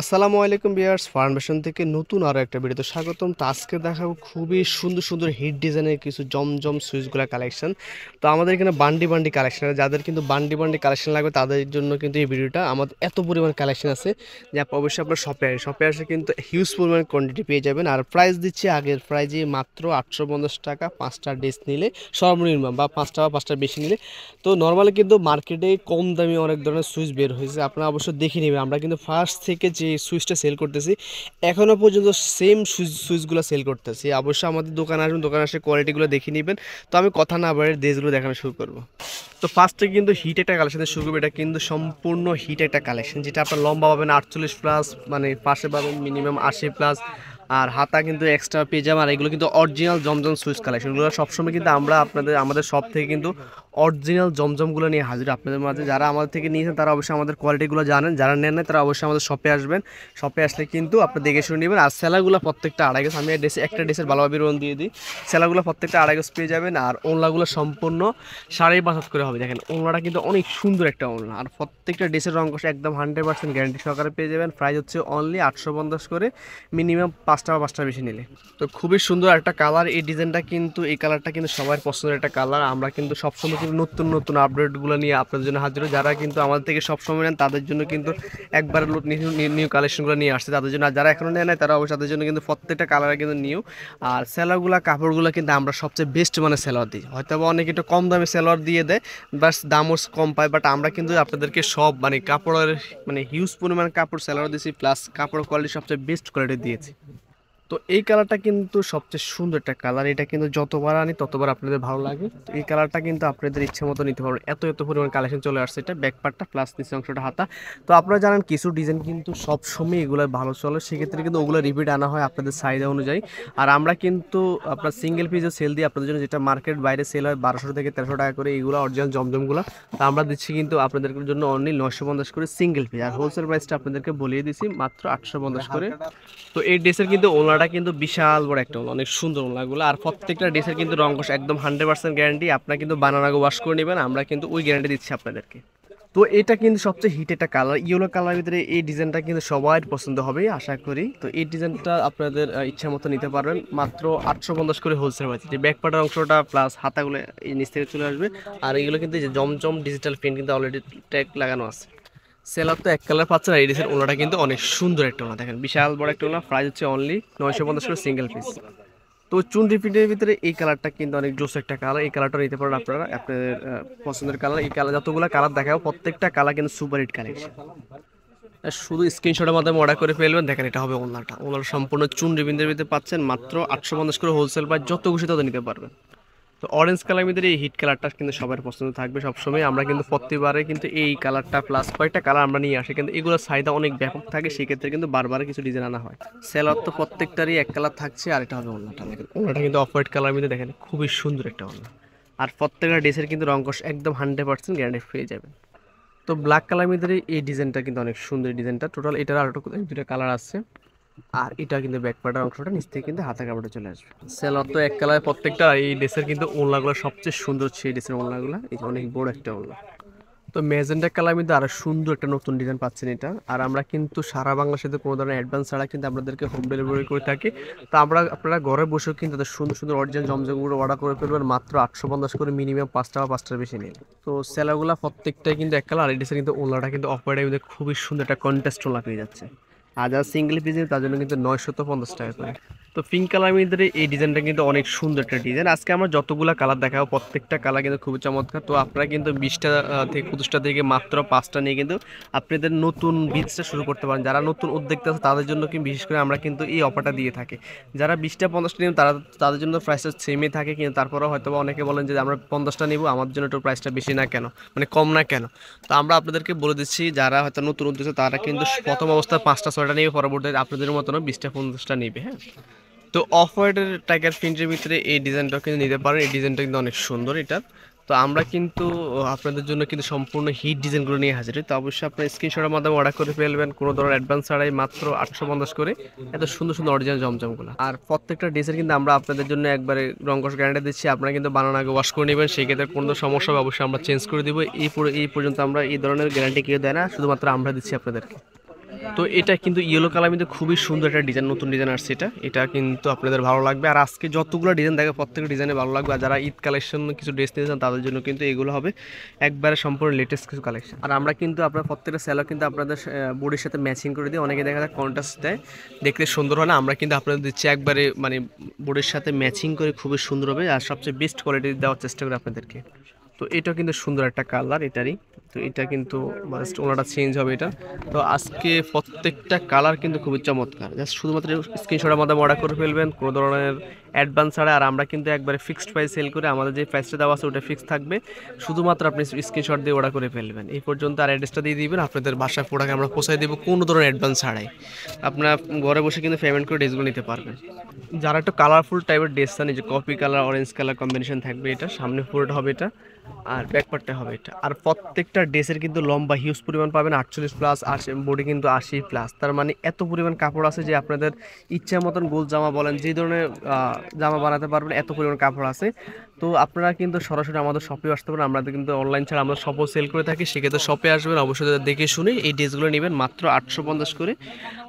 আসসালামু আলাইকুম বিয়ার্স ফার্মেশন থেকে নতুন আরও একটা ভিডিওতে স্বাগতম। তো আজকে দেখাবো খুবই সুন্দর সুন্দর হিট ডিজাইনের কিছু জমজম সুইচগুলো কালেকশন। তো আমাদের এখানে বান্ডি বান্ডি কালেকশন যাদের কিন্তু বান্ডি বান্ডি কালেকশন লাগবে, তাদের জন্য কিন্তু এই ভিডিওটা আমাদের এত পরিমাণ কালেকশন আছে যে অবশ্যই আপনার শপে আসে শপে আসে কিন্তু হিউজ পরিমাণ কোয়ান্টিটি পেয়ে যাবেন। আর প্রাইস দিচ্ছি আগের প্রাইজে মাত্র আটশো পঞ্চাশ টাকা, পাঁচটা ড্রেস নিলে সর্বনিম্ন বা পাঁচটা বা পাঁচটা বেশি নিলে। তো নর্মালি কিন্তু মার্কেটে কম দামি অনেক ধরনের সুইচ বের হয়েছে। আপনারা অবশ্যই দেখে নেবেন। আমরা কিন্তু ফার্স্ট থেকে যে সুইচটা সেল করতেছি এখনও পর্যন্ত সেম সুইচ, সুইচগুলো সেল করতেছি। অবশ্যই আমাদের দোকানে আসবেন, দোকানে আসে কোয়ালিটিগুলো দেখে নেবেন। তো আমি কথা না বাড়ে দেশগুলো দেখানো শুরু করব। তো ফার্স্টে কিন্তু হিট একটা কালেকশন শুরু করব। এটা কিন্তু সম্পূর্ণ হিট একটা কালেকশন যেটা আপনার লম্বা পাবেন আটচল্লিশ প্লাস মানে পাশে পাবেন মিনিমাম আশি প্লাস আর হাতা কিন্তু এক্সট্রা যাবেন আর এগুলো কিন্তু অরিজিনাল জমজম সুইচ কালেকশন এগুলো সবসময় কিন্তু আমরা আপনাদের, আমাদের সব থেকে কিন্তু অরিজিনাল জমজমগুলো নিয়ে হাজির আপনাদের মাঝে। যারা আমাদের থেকে নিয়েছেন, তারা অবশ্যই আমাদের কোয়ালিটিগুলো জানেন। যারা নেন তারা অবশ্যই আমাদের শপে আসবেন। শপে আসলে কিন্তু আপনি দেখে শুনে নেবেন। আর সেলাগুলো প্রত্যেকটা আড়াই গেছে আমি ড্রেসে একটা ড্রেসের ভালোভাবে বিবরণ দিয়ে দিই। সেলাগুলো প্রত্যেকটা আড়াই গেছ পেয়ে যাবেন আর ওনলাগুলো সম্পূর্ণ সাড়ে বাসাত করে হবে। দেখেন ওনলাটা কিন্তু অনেক সুন্দর একটা ওনলা আর প্রত্যেকটা ড্রেসের রঙ কষে একদম হান্ড্রেড পার্সেন্ট গ্যারান্টি সহকারে পেয়ে যাবেন। প্রাইস হচ্ছে অনলি আটশো পঞ্চাশ করে মিনিমাম পাঁচটা বা পাঁচটা বেশি নিলে। তো খুবই সুন্দর একটা কালার এই ডিজাইনটা কিন্তু, এই কালারটা কিন্তু সবার পছন্দের একটা কালার আমরা কিন্তু সবসময় কিন্তু নতুন নতুন আপডেটগুলো নিয়ে আপনাদের জন্য হাজির যারা কিন্তু আমাদের থেকে সবসময় নেন, তাদের জন্য কিন্তু একবার নিউ কালেকশনগুলো নিয়ে আসছে। তাদের জন্য আর যারা এখনও নেয় তারা অবশ্যই তাদের জন্য কিন্তু প্রত্যেকটা কালার কিন্তু নিউ আর সেলারগুলো, কাপড়গুলো কিন্তু আমরা সবচেয়ে বেস্ট মানে সেলার দিই। হয়তো বা অনেকে একটু কম দামে সেলার দিয়ে দেয় বাস দামও কম পায়। বাট আমরা কিন্তু আপনাদেরকে সব মানে কাপড়ের মানে হিউজ পরিমাণ কাপড় সেলার দিয়েছি প্লাস কাপড় কোয়ালিটি সবচেয়ে বেস্ট কোয়ালিটি দিয়েছি। তো এই কালারটা কিন্তু সবচেয়ে সুন্দর একটা কালার এটা কিন্তু যতবার আনি, ততবার আপনাদের ভালো লাগে। তো এই কালারটা কিন্তু আপনাদের ইচ্ছে মতো নিতে পারবেন। এত এত পরিমাণ কালেকশন চলে আসছে এটা ব্যাক পার্টটা প্লাস নিচে অংশটা হাতা। তো আপনারা জানেন কিছু ডিজাইন কিন্তু সব সময় এগুলো ভালো চলে। সেক্ষেত্রে কিন্তু ওগুলো রিপিট আনা হয় আপনাদের চাহিদা অনুযায়ী। আর আমরা কিন্তু আপনার সিঙ্গেল পিসে সেল দিই আপনাদের জন্য যেটা মার্কেট বাইরে সেল হয় বারোশো থেকে তেরোশো টাকা করে এইগুলো অরিজিনাল জমজমগুলো। তো আমরা দিচ্ছি কিন্তু আপনাদের জন্য অনলি নশো পঞ্চাশ করে সিঙ্গেল পিস আর হোলসেল প্রাইসটা আপনাদেরকে বলিয়ে দিচ্ছি মাত্র আটশো পঞ্চাশ করে। তো এই ড্রেসের কিন্তু ওনাটা কিন্তু বিশাল বড় একটা ওনা অনেক সুন্দর ওনাগুলো আর প্রত্যেকটা ড্রেসের কিন্তু রং কষ একদম হান্ড্রেড পার্সেন্ট গ্যারান্টি আপনারা কিন্তু বানানাগো ওয়াশ করে নেবেন, আমরা কিন্তু ওই গ্যারান্টি দিচ্ছি আপনাদেরকে। তো এটা কিন্তু সবচেয়ে হিট একটা কালার ইয়েলো কালারের ভিতরে এই ডিজাইনটা কিন্তু সবার পছন্দ হবে, আশা করি। তো এই ডিজাইনটা আপনাদের ইচ্ছা মতো নিতে পারবেন। মাত্র আটশো পঞ্চাশ করে হোলসেল হয়েছে যে ব্যাকপাটার অংশটা প্লাস হাতাগুলো এই নিচ থেকে চলে আসবে। আর এগুলো কিন্তু যে জমজম ডিজিটাল প্রিন্ট কিন্তু অলরেডি ট্যাগ লাগানো আছে। সেলার তো এক কালার পাচ্ছেন আর এই ড্রেসের ওনাটা কিন্তু অনেক সুন্দর একটা ওনা দেখেন, বিশাল বড় একটা ওনা প্রাইস হচ্ছে অনলি নয়শো পঞ্চাশ করে সিঙ্গেল পিস তো চুন রিপিটের ভিতরে এই কালারটা কিন্তু অনেক জোস একটা কালার এই কালারটা নিতে পারেন আপনারা, আপনাদের পছন্দের কালার এই কালার যতগুলো কালার দেখাবো, প্রত্যেকটা কালার কিন্তু সুপার হিট কালেকশন শুধু স্ক্রিনশটের মাধ্যমে অর্ডার করে ফেলবেন। দেখেন, এটা হবে ওনাটা ওনার সম্পূর্ণ চুন রিবিনদের ভিতরে পাচ্ছেন মাত্র আটশো পঞ্চাশ করে হোলসেল বা যত খুশি তত নিতে পারবেন। তো অরেঞ্জ কালার ভিতরে এই হিট কালারটা কিন্তু সবার পছন্দ থাকবে সবসময়। আমরা কিন্তু প্রতিবারে কিন্তু এই কালারটা প্লাস কয়েকটা কালার আমরা নিয়ে আসি। কিন্তু এগুলোর চাহিদা অনেক ব্যাপক থাকে, সেক্ষেত্রে কিন্তু বারবার কিছু ডিজাইন আনা হয়। সেলার তো প্রত্যেকটারই এক কালার থাকছে, আর এটা হবে অন্যটা। অন্যটা কিন্তু অফ হোয়াইট কালার মধ্যে দেখেন, খুবই সুন্দর একটা অন্য। আর প্রত্যেকটা ড্রেসের কিন্তু রঙ্কশ একদম হান্ড্রেড পার্সেন্ট গ্যারান্টি পেয়ে যাবেন। তো ব্ল্যাক কালার ভিতরে এই ডিজাইনটা কিন্তু অনেক সুন্দর ডিজাইনটা টোটাল এটার আর দুটো কালার আছে। আর এটা কিন্তু ব্যাক পার্টের অংশটা নিচ থেকে কিন্তু হাতা কাপড়ে চলে আসবে। সেলার তো এক কালার প্রত্যেকটা এই ড্রেসের কিন্তু ওনলাগুলো সবচেয়ে সুন্দর এই ড্রেসের ওনলাগুলো এই অনেক বড় একটা ওনলা তো ম্যাজেন্ডা কালার কিন্তু আরও সুন্দর একটা নতুন ডিজাইন পাচ্ছেন এটা। আর আমরা কিন্তু সারা বাংলাদেশে কোনো ধরনের অ্যাডভান্স ছাড়া কিন্তু আপনাদেরকে হোম ডেলিভারি করে থাকি। তো আমরা, আপনারা ঘরে বসেও কিন্তু তাদের সুন্দর সুন্দর অরিজিনাল জমজমগুলো অর্ডার করে ফেলবেন, মাত্র আটশো পঞ্চাশ করে মিনিমাম পাঁচটা বা পাঁচটার বেশি নিন তো সেলাগুলো প্রত্যেকটাই কিন্তু এক কালার আর এই ড্রেসের কিন্তু ওলাটা কিন্তু অফ মধ্যে খুবই সুন্দর একটা কন্টেস্ট ওনলা পেয়ে যাচ্ছে। আর যারা সিঙ্গেল পিস তার জন্য কিন্তু নয়শত পঞ্চাশ টাকা করে। তো পিঙ্ক কালার এই ডিজাইনটা কিন্তু অনেক সুন্দর একটা ডিজাইন আজকে আমরা যতগুলো কালার দেখাবো, প্রত্যেকটা কালার কিন্তু খুবই চমৎকার। তো আপনারা কিন্তু বিশটা থেকে পঁচিশটা থেকে মাত্র পাঁচটা নিয়ে কিন্তু আপনাদের নতুন বিজটা শুরু করতে পারেন। যারা নতুন উদ্যোক্তা আছে, তাদের জন্য কিন্তু, বিশেষ করে আমরা কিন্তু এই অফারটা দিয়ে থাকি। যারা বিশটা, পঞ্চাশটা নিন তারা তাদের জন্য প্রাইসটা সেমই থাকে। কিন্তু তারপরেও হয়তো অনেকে বলেন যে, আমরা পঞ্চাশটা নিব, আমার জন্য একটু প্রাইসটা বেশি না কেন? মানে কম না কেন? তো আমরা আপনাদেরকে বলে দিচ্ছি, যারা হয়তো নতুন উদ্যোক্তা, তারা কিন্তু প্রথম অবস্থায় পাঁচটা ছয়টা নিবে পরবর্তীতে আপনাদের মতন বিশটা পঞ্চাশটা নিবে হ্যাঁ। তো অফ হোয়াইটের টাইগার প্রিন্টের ভিতরে এই ডিজাইনটা কিন্তু নিতে পারেন। এই ডিজাইনটা কিন্তু অনেক সুন্দর এটা। তো আমরা কিন্তু আপনাদের জন্য কিন্তু সম্পূর্ণ হিট ডিজাইনগুলো নিয়ে হাজির। তো অবশ্যই আপনার স্ক্রিনশটের মাধ্যমে অর্ডার করে ফেলবেন, কোনো ধরনের অ্যাডভান্স ছাড়াই মাত্র আটশো পঞ্চাশ করে। এত সুন্দর সুন্দর অরিজিনাল জমজমগুলো। আর প্রত্যেকটা ড্রেসের কিন্তু আমরা আপনাদের জন্য একবারে রঙ্কশ গ্যারান্টি দিচ্ছি। আপনারা কিন্তু বানানো আগে ওয়াশ করে নেবেন, সেই ক্ষেত্রে কোনো সমস্যা হবে, অবশ্যই আমরা চেঞ্জ করে দিব। এই এই পর্যন্ত আমরা এই ধরনের গ্যারান্টি কেউ দেয় না, শুধুমাত্র আমরা দিচ্ছি আপনাদেরকে। তো এটা কিন্তু ইয়েলো কালার কিন্তু খুবই সুন্দর একটা ডিজাইন নতুন ডিজাইন আসছে এটা। এটা কিন্তু আপনাদের ভালো লাগবে। আর আজকে যতগুলো ডিজাইন দেখে প্রত্যেকটা ডিজাইনে ভালো লাগবে। আর যারা ঈদ কালেকশন কিছু ড্রেস নিয়েছেন তাদের জন্য কিন্তু এগুলো হবে একবারে সম্পূর্ণ লেটেস্ট কিছু কালেকশন আর আমরা কিন্তু আপনার প্রত্যেকটা স্যালার কিন্তু আপনাদের বডির সাথে ম্যাচিং করে দিই অনেকে দেখা যায় কন্ট্রাস্ট দেয়। দেখতে সুন্দর হয় না। আমরা কিন্তু আপনাদের দিচ্ছি একবারে মানে বডির সাথে ম্যাচিং করে খুবই সুন্দর হবে আর সবচেয়ে বেস্ট কোয়ালিটি দেওয়ার চেষ্টা করি আপনাদেরকে। তো এটা কিন্তু সুন্দর একটা কালার এটারই। তো এটা কিন্তু জাস্ট ওনাটা চেঞ্জ হবে এটা। তো আজকে প্রত্যেকটা কালার কিন্তু খুবই চমৎকার। জাস্ট শুধুমাত্র স্ক্রিনশটের মাধ্যমে অর্ডার করে ফেলবেন, কোনো ধরনের অ্যাডভান্স ছাড়া। আর আমরা কিন্তু একবারে ফিক্সড প্রাইস সেল করে আমাদের যে প্রাইসটা দেওয়া আছে ওটা ফিক্স থাকবে। শুধুমাত্র আপনি স্ক্রিনশট দিয়ে অর্ডার করে ফেলবেন। এই পর্যন্ত আর অ্যাড্রেসটা দিয়ে দিবেন। আপনাদের বাসায় প্রোডাক্ট আমরা পৌঁছাই দেবো কোনো ধরনের অ্যাডভান্স ছাড়াই। আপনার ঘরে বসে কিন্তু পেমেন্ট করে ড্রেসগুলো নিতে পারবেন। যারা একটু কালারফুল টাইপের ড্রেস চান যে coffee colour orange colour combination থাকবে এটা, সামনে পুরোটা হবে এটা। আর ব্যাকপার্টটা হবে এটা। আর প্রত্যেকটা ড্রেসের কিন্তু লম্বা হিউজ পরিমাণ পাবেন, আটচল্লিশ প্লাস আশি বডি কিন্তু আশি প্লাস তার মানে এত পরিমাণ কাপড় আছে যে আপনাদের ইচ্ছা মতন গোল জামা বলেন, যে ধরনের জামা বানাতে পারবেন, এত পরিমাণ কাপড় আছে। তো আপনারা কিন্তু সরাসরি আমাদের শপে আসতে পারেন। আমরা কিন্তু অনলাইন ছাড়া আমরা শপও সেল করে থাকি। সেক্ষেত্রে শপে আসবেন, অবশ্যই দেখে শুনে এই ড্রেসগুলো নেবেন মাত্র আটশো পঞ্চাশ করে।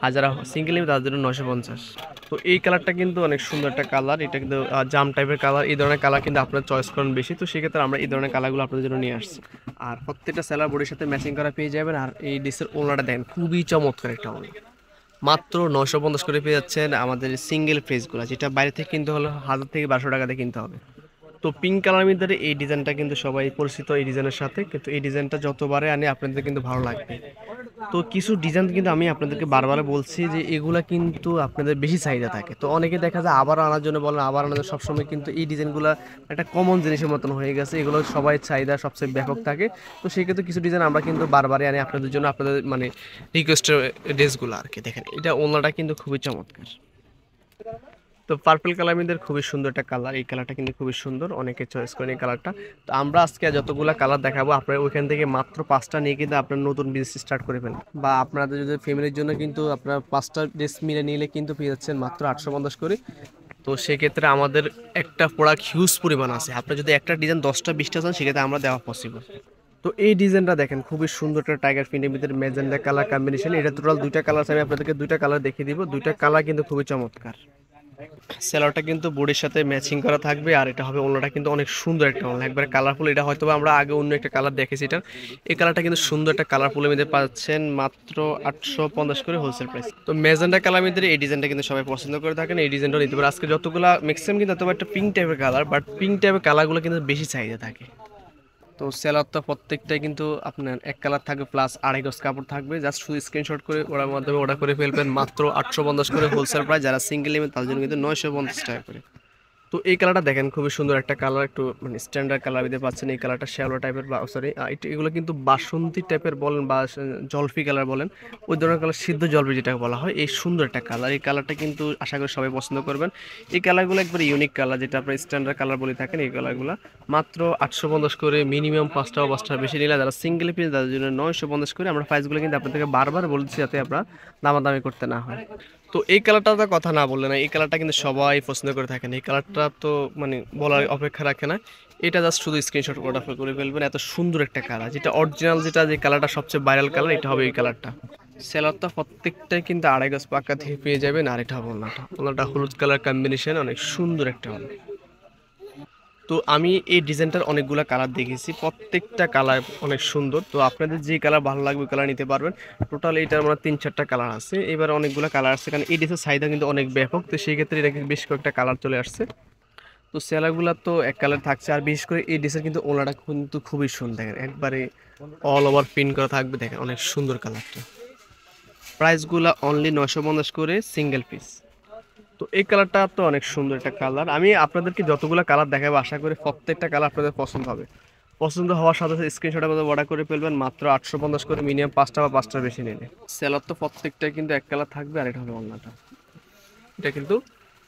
আর যারা সিঙ্গেল নেবে তাদের জন্য নশো পঞ্চাশ। তো এই কালারটা কিন্তু অনেক সুন্দর একটা কালার এটা কিন্তু জাম টাইপের কালার এই ধরনের কালার কিন্তু আপনার চয়েস করেন বেশি। তো সেক্ষেত্রে আমরা এই ধরনের কালারগুলো আপনাদের জন্য নিয়ে আসছি। আর প্রত্যেকটা স্যালার বডির সাথে ম্যাচিং করা পেয়ে যাবেন। আর এই ড্রেসের ওনাটা দেখেন, খুবই চমৎকার একটা ওনা। মাত্র নশো পঞ্চাশ করে পেয়ে যাচ্ছেন আমাদের সিঙ্গেল ফ্রেজগুলো যেটা বাইরে থেকে কিনতে হলে হাজার থেকে বারোশো টাকাতে কিনতে হবে। তো পিঙ্ক কালার মধ্যে এই ডিজাইনটা কিন্তু সবাই পরিচিত এই ডিজাইনের সাথে। কিন্তু এই ডিজাইনটা যতবারে আনি, আপনাদের কিন্তু ভালো লাগবে। তো কিছু ডিজাইন কিন্তু আমি আপনাদেরকে বারবার বলছি যে, এগুলা কিন্তু আপনাদের বেশি চাহিদা থাকে। তো অনেকে দেখা যায় আবার আনার জন্য বলেন, আবার আনার জন্য সবসময় কিন্তু এই ডিজাইনগুলো একটা কমন জিনিসের মতন হয়ে গেছে। এগুলো সবাই চাহিদা সবচেয়ে ব্যাপক থাকে। তো সেক্ষেত্রে কিছু ডিজাইন আমরা কিন্তু বারবারই আনি আপনাদের জন্য, আপনাদের মানে রিকোয়েস্টের ড্রেসগুলো আর কি। দেখেন, এটা ওনাটা কিন্তু খুবই চমৎকার। তো পার্পল কালার মধ্যে খুবই সুন্দর একটা কালার এই কালারটা কিন্তু খুবই সুন্দর, অনেকে চয়েস করেন এই কালারটা তো আমরা আজকে যতগুলো কালার দেখাবো, আপনার ওইখান থেকে মাত্র পাঁচটা নিয়ে কিন্তু আপনার নতুন বিজনেস স্টার্ট করে ফেলেন বা আপনাদের যদি ফ্যামিলির জন্য কিন্তু আপনার পাঁচটা ড্রেস মিলে নিলে কিন্তু পেয়ে যাচ্ছেন মাত্র আটশো পঞ্চাশ করে। তো সেক্ষেত্রে আমাদের একটা প্রোডাক্ট হিউজ পরিমাণ আছে। আপনি যদি একটা ডিজাইন দশটা, বিশটা চান, সেক্ষেত্রে আমরা দেওয়া পসিবল তো এই ডিজাইনটা দেখেন, খুবই সুন্দর একটা টাইগার প্রিন্টের ভিতরে ম্যাজেন্ডা কালার কম্বিনেশন এটা টোটাল দুইটা কালার আমি আপনাদেরকে দুইটা কালার দেখিয়ে দিব। দুইটা কালার কিন্তু খুবই চমৎকার। সেলারটা কিন্তু বোর্ডের সাথে ম্যাচিং করা থাকবে, আর এটা হবে অন্যটা কিন্তু অনেক সুন্দর একটা অন্য একবারে কালারফুল এটা হয়তো আমরা আগে অন্য একটা কালার দেখেছি এটা। এই কালারটা কিন্তু সুন্দর একটা কালারফুলের মধ্যে পাচ্ছেন মাত্র আটশো পঞ্চাশ করে হোলসেল প্রাইস তো ম্যাজেন্ডা কালার মধ্যে এই ডিজাইনটা কিন্তু সবাই পছন্দ করে থাকেন, এই ডিজাইনটা নিতে পারে। আজকে যতগুলো ম্যাক্সিমাম কিন্তু অথবা একটা পিঙ্ক টাইপের কালার বাট পিঙ্ক টাইপের কালারগুলো কিন্তু বেশি চাহিদা থাকে। তো সেলার তো প্রত্যেকটাই কিন্তু আপনার এক কালার থাকবে প্লাস আড়াই গজ কাপড় থাকবে। জাস্ট শুধু স্ক্রিনশট করে ওরার মাধ্যমে অর্ডার করে ফেলবেন মাত্র আটশো পঞ্চাশ করে হোলসেল প্রায় যারা সিঙ্গেল নেবেন তাদের জন্য কিন্তু নয়শো পঞ্চাশ টাকা করে। তো এই কালারটা দেখেন, খুবই সুন্দর একটা কালার, একটু মানে স্ট্যান্ডার্ড কালার দিতে পাচ্ছেন, এই কালারটা শ্যালো টাইপের বা সরি এগুলো কিন্তু বাসন্তী টাইপের বলেন বা জলফি কালার বলেন, ওই ধরনের কালার সিদ্ধ জলফি যেটাকে বলা হয়, এই সুন্দর একটা কালার। এই কালারটা কিন্তু আশা করি সবাই পছন্দ করবেন। এই কালারগুলো একবার ইউনিক কালার, যেটা আপনার স্ট্যান্ডার্ড কালার বলে থাকেন, এই কালারগুলো। মাত্র আটশো পঞ্চাশ করে মিনিমাম পাঁচটা বা পাঁচটা বেশি নিলে যারা সিঙ্গেল পিস তাদের জন্য নয়শো পঞ্চাশ করে, আমরা প্রাইসগুলো কিন্তু আপনাদেরকে বারবার বলছি যাতে আপনারা দামাদামি করতে না হয়। তো এই কালারটা তো কথা না বললে না, এই কালারটা কিন্তু সবাই পছন্দ করে থাকেন। এই কালারটা তো মানে বলার অপেক্ষা রাখে না। এটা জাস্ট শুধু স্ক্রিনশট ফটোগ্রাফি করে ফেলবেন, এত সুন্দর একটা কালার যেটা অরিজিনাল যেটা যে কালারটা সবচেয়ে ভাইরাল কালার এটা হবে এই কালারটা সেলারটা প্রত্যেকটাই কিন্তু আড়াই গাছ পাক্কা থেকে পেয়ে যাবেন, আর এটা হবে ওনাটা। ওনাটা হলুদ কালার কম্বিনেশন অনেক সুন্দর একটা ওনা তো আমি এই ডিজাইনটার অনেকগুলো কালার দেখেছি। প্রত্যেকটা কালার অনেক সুন্দর। তো আপনাদের যে কালার ভালো লাগবে কালার নিতে পারবেন। টোটাল এইটার আমার তিন চারটা কালার আছে। এবার অনেকগুলো কালার আছে কারণ এই ড্রেসের চাহিদা কিন্তু অনেক ব্যাপক। তো সেই ক্ষেত্রে এটা বেশ কয়েকটা কালার চলে আসছে। তো সেলারগুলো তো এক কালার থাকছে। আর বিশেষ করে এই ড্রেসের কিন্তু ওনাটা কিন্তু খুবই সুন্দর। দেখেন, একবারে অল ওভার প্রিন্ট করা থাকবে। দেখেন, অনেক সুন্দর কালারটা। প্রাইসগুলো অনলি নশো পঞ্চাশ করে সিঙ্গেল পিস তো এই কালারটা তো অনেক সুন্দর একটা কালার আমি আপনাদেরকে যতগুলো কালার দেখাবো, আশা করি প্রত্যেকটা কালার আপনাদের পছন্দ হবে। পছন্দ হওয়ার সাথে সাথে স্ক্রিনশট আপনাদের অর্ডার করে ফেলবেন, মাত্র আটশো পঞ্চাশ করে মিনিমাম পাঁচটা বা পাঁচটা বেশি নিলে। সেলার তো প্রত্যেকটাই কিন্তু এক কালার থাকবে, আর এটা হবে অন্যটা। এটা কিন্তু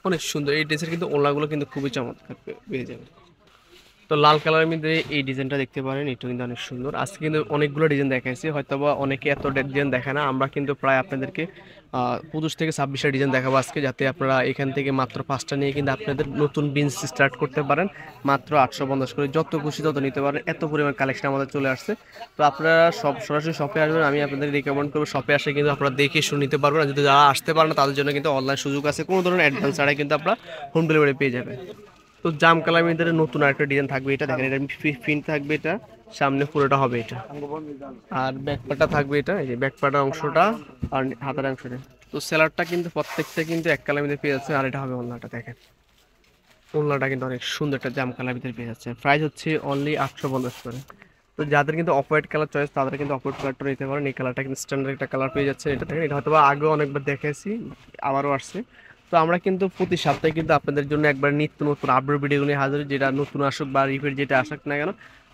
অনেক সুন্দর, এই ড্রেসের কিন্তু ওড়নাগুলো কিন্তু খুবই চমৎকার পেয়ে যাবে তো লাল কালারের মধ্যে এই ডিজাইনটা দেখতে পারেন এটা কিন্তু অনেক সুন্দর। আজকে কিন্তু অনেকগুলো ডিজাইন দেখাইছি হয়তো বা অনেকে এত ডিজাইন দেখে না। আমরা কিন্তু প্রায় আপনাদেরকে পঁচিশ থেকে ছাব্বিশটা ডিজাইন দেখাবো আজকে, যাতে আপনারা এখান থেকে মাত্র পাঁচটা নিয়ে কিন্তু আপনাদের নতুন বিজনেস স্টার্ট করতে পারেন। মাত্র আটশো পঞ্চাশ করে, যত খুশি তত নিতে পারেন। এত পরিমাণ কালেকশন আমাদের চলে আসছে। তো আপনারা সব, সরাসরি শপে আসবেন, আমি আপনাদের রিকমেন্ড করব শপে আসে কিন্তু আপনারা দেখে শুনে নিতে পারবেন। যদি যারা আসতে পারেন তাদের জন্য কিন্তু অনলাইন সুযোগ আছে। কোনো ধরনের অ্যাডভান্স ছাড়াই কিন্তু আপনারা হোম ডেলিভারি পেয়ে যাবেন। তো জাম কালার মধ্যে নতুন আরেকটা ডিজাইন থাকবে, এটা দেখেন, এটা ফিন থাকবে এটা, সামনে পুরোটা হবে এটা। আর ব্যাকপাটা থাকবে এটা, এই যে ব্যাকপাটার অংশটা আর হাতের অংশটা। তো সেলারটা কিন্তু প্রত্যেকটা কিন্তু এক কালার মধ্যে পেয়ে যাচ্ছে, আর এটা হবে ওলনাটা দেখেন। ওলনাটা কিন্তু অনেক সুন্দর একটা জাম কালার ভিতরে পেয়ে যাচ্ছে। প্রাইস হচ্ছে অনলি আটশো পঞ্চাশ করে। তো যাদের কিন্তু অফ হোয়াইট কালার চয়েস তাদের কিন্তু অফ হোয়াইট কালারটা নিতে পারেন। এই কালারটা কিন্তু স্ট্যান্ডার্ড একটা কালার পেয়ে যাচ্ছে। এটা দেখেন, এটা হয়তো আগেও অনেকবার দেখেছি আবারও আসছে। তো আমরা কিন্তু প্রতি সপ্তাহে কিন্তু আপনাদের জন্য একবার নিত্য নতুন আপডেট ভিডিও নিয়ে হাজির, যেটা নতুন আসুক বা রিপিট যেটা আসুক না কেন,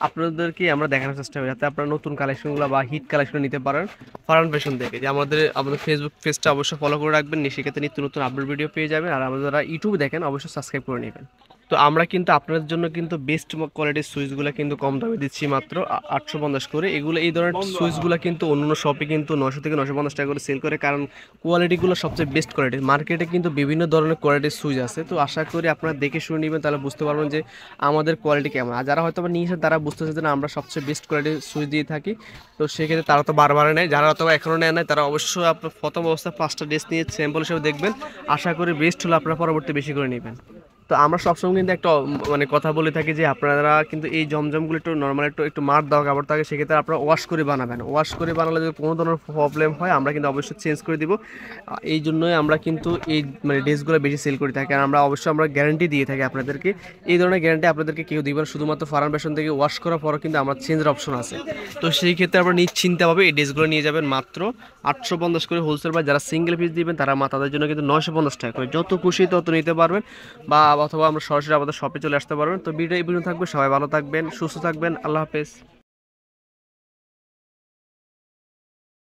আপনাদেরকে আমরা দেখানোর চেষ্টা করি, যাতে আপনারা নতুন কালেকশনগুলো বা হিট কালেকশন নিতে পারেন ফরেন ফ্যাশন থেকে যে আমাদের আমাদের ফেসবুক পেজটা অবশ্যই ফলো করে রাখবেন সেক্ষেত্রে নিত্য নতুন আপডেট ভিডিও পেয়ে যাবেন, আর আমাদের যারা ইউটিউব দেখেন, অবশ্যই সাবস্ক্রাইব করে নেবেন। তো আমরা কিন্তু আপনাদের জন্য কিন্তু বেস্ট কোয়ালিটির সুইচগুলো কিন্তু কম দামে দিচ্ছি মাত্র আটশো পঞ্চাশ করে। এগুলো এই ধরনের সুইচগুলো কিন্তু অন্য শপে কিন্তু নশো থেকে নশো পঞ্চাশ টাকা করে সেল করে কারণ কোয়ালিটিগুলো সবচেয়ে বেস্ট কোয়ালিটির মার্কেটে কিন্তু বিভিন্ন ধরনের কোয়ালিটির সুইচ আছে। তো আশা করি আপনারা দেখে শুনে নেবেন তাহলে বুঝতে পারবেন যে আমাদের কোয়ালিটি কেমন। আর যারা হয়তো নিয়েছেন তারা বুঝতেছে যে না আমরা সবচেয়ে বেস্ট কোয়ালিটির সুইচ দিয়ে থাকি তো সেক্ষেত্রে তারা তো বারবার নেয়। যারা হয়তো এখনও নেয় নেয় তারা অবশ্যই আপনার প্রথম অবস্থায় পাঁচটা ড্রেস নিয়ে স্যাম্পল হিসেবে দেখবেন। আশা করি বেস্ট হলে আপনারা পরবর্তী বেশি করে নেবেন। তো আমরা সবসময় কিন্তু একটা মানে কথা বলে থাকি যে আপনারা কিন্তু এই জমজমগুলো একটু নর্মাল একটু একটু মার দেওয়া কাপড় থাকে সেক্ষেত্রে আপনারা ওয়াশ করে বানাবেন। ওয়াশ করে বানালে যদি কোনো ধরনের প্রবলেম হয়, আমরা কিন্তু অবশ্যই চেঞ্জ করে দিব। এই জন্যই আমরা কিন্তু এই মানে ড্রেসগুলো বেশি সেল করে থাকি। আর আমরা অবশ্যই আমরা গ্যারান্টি দিয়ে থাকি আপনাদেরকে। এই ধরনের গ্যারান্টি আপনাদেরকে কেউ দিবেন শুধুমাত্র ফার্ম ফ্যাশন থেকে ওয়াশ করার পরও কিন্তু আমার চেঞ্জের অপশন আছে। তো সেই ক্ষেত্রে আপনারা নিশ্চিন্তভাবে এই ড্রেসগুলো নিয়ে যাবেন মাত্র আটশো পঞ্চাশ করে হোলসেল বা যারা সিঙ্গেল পিস দিবেন, তারা মা, তাদের জন্য কিন্তু নশো পঞ্চাশ টাকা করে। যত খুশি তত নিতে পারবেন। বা অথবা আমরা সরাসরি আমাদের শপে চলে আসতে পারবেন। তো ভিডিও এই পর্যন্ত থাকবে। সবাই ভালো থাকবেন, সুস্থ থাকবেন। আল্লাহ হাফেজ।